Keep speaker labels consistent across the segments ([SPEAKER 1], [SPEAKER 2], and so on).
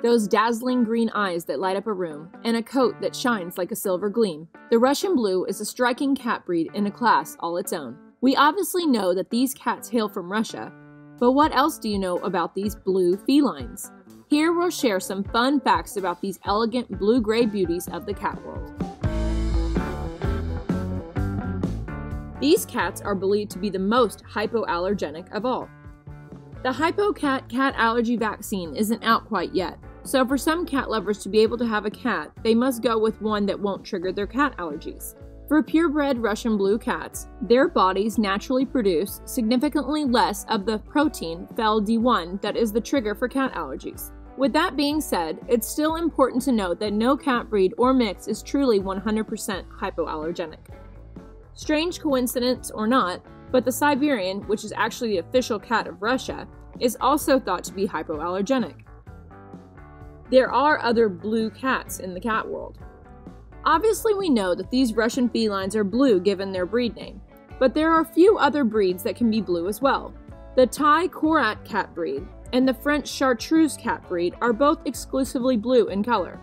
[SPEAKER 1] those dazzling green eyes that light up a room, and a coat that shines like a silver gleam. The Russian Blue is a striking cat breed in a class all its own. We obviously know that these cats hail from Russia, but what else do you know about these blue felines? Here we'll share some fun facts about these elegant blue gray beauties of the cat world. These cats are believed to be the most hypoallergenic of all. The HypoCat cat allergy vaccine isn't out quite yet, so for some cat lovers to be able to have a cat, they must go with one that won't trigger their cat allergies. For purebred Russian blue cats, their bodies naturally produce significantly less of the protein FeL-D1 that is the trigger for cat allergies. With that being said, it's still important to note that no cat breed or mix is truly 100% hypoallergenic. Strange coincidence or not, but the Siberian, which is actually the official cat of Russia, is also thought to be hypoallergenic. There are other blue cats in the cat world. Obviously, we know that these Russian felines are blue given their breed name, but there are a few other breeds that can be blue as well. The Thai Korat cat breed and the French Chartreux cat breed are both exclusively blue in color.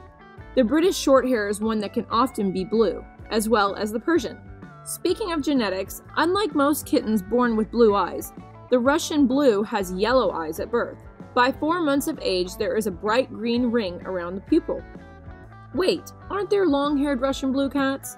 [SPEAKER 1] The British Shorthair is one that can often be blue, as well as the Persian. Speaking of genetics, unlike most kittens born with blue eyes, the Russian blue has yellow eyes at birth. By four months of age, there is a bright green ring around the pupil. Wait, aren't there long haired Russian blue cats?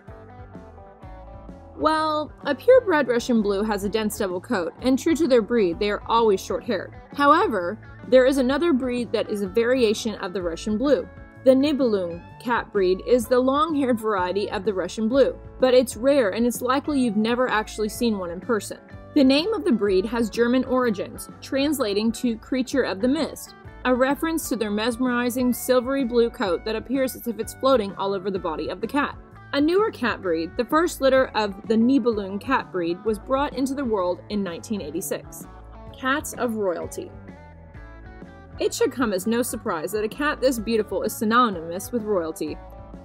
[SPEAKER 1] Well, a purebred Russian blue has a dense double coat, and true to their breed, they are always short haired. However, there is another breed that is a variation of the Russian blue. The Nibelung cat breed is the long haired variety of the Russian blue, but it's rare and it's likely you've never actually seen one in person. The name of the breed has German origins, translating to creature of the mist, a reference to their mesmerizing silvery blue coat that appears as if it's floating all over the body of the cat. A newer cat breed, the first litter of the Nibelung cat breed, was brought into the world in 1986. Cats of royalty. It should come as no surprise that a cat this beautiful is synonymous with royalty.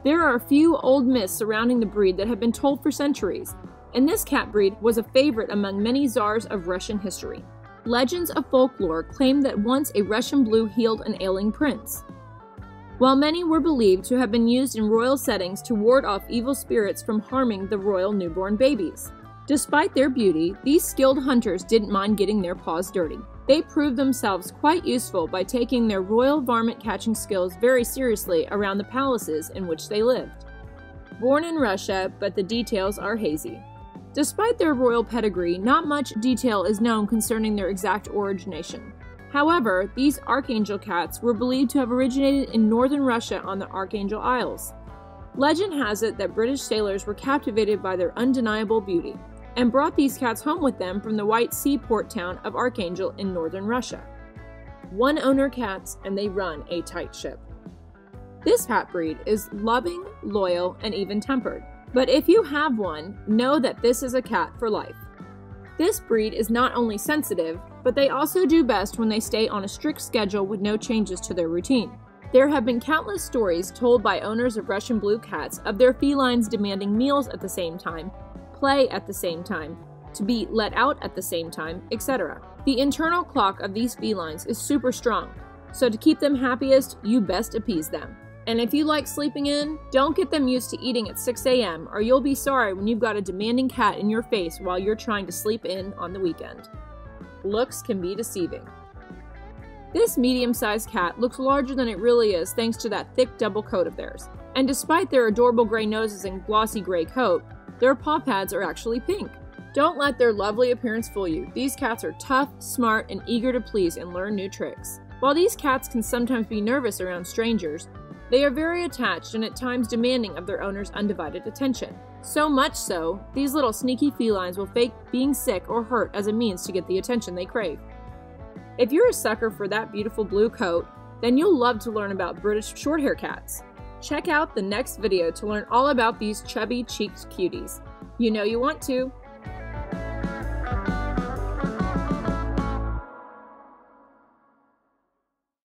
[SPEAKER 1] There are a few old myths surrounding the breed that have been told for centuries, and this cat breed was a favorite among many czars of Russian history. Legends of folklore claim that once a Russian blue healed an ailing prince. While many were believed to have been used in royal settings to ward off evil spirits from harming the royal newborn babies. Despite their beauty, these skilled hunters didn't mind getting their paws dirty. They proved themselves quite useful by taking their royal varmint catching skills very seriously around the palaces in which they lived. Born in Russia, but the details are hazy. Despite their royal pedigree, not much detail is known concerning their exact origination. However, these archangel cats were believed to have originated in northern Russia on the Archangel Isles. Legend has it that British sailors were captivated by their undeniable beauty and brought these cats home with them from the white seaport town of Archangel in northern Russia. One owner cats, and they run a tight ship. This cat breed is loving, loyal, and even tempered. But if you have one, know that this is a cat for life. This breed is not only sensitive, but they also do best when they stay on a strict schedule with no changes to their routine. There have been countless stories told by owners of Russian blue cats of their felines demanding meals at the same time, play at the same time, to be let out at the same time, etc. The internal clock of these felines is super strong, so to keep them happiest, you best appease them. And if you like sleeping in, don't get them used to eating at 6 a.m., or you'll be sorry when you've got a demanding cat in your face while you're trying to sleep in on the weekend. Looks can be deceiving. This medium sized cat looks larger than it really is thanks to that thick double coat of theirs. And despite their adorable gray noses and glossy gray coat, their paw pads are actually pink. Don't let their lovely appearance fool you. These cats are tough, smart, and eager to please and learn new tricks. While these cats can sometimes be nervous around strangers, they are very attached and at times demanding of their owner's undivided attention. So much so, these little sneaky felines will fake being sick or hurt as a means to get the attention they crave. If you're a sucker for that beautiful blue coat, then you'll love to learn about British shorthair cats. Check out the next video to learn all about these chubby cheeked cuties. You know you want to.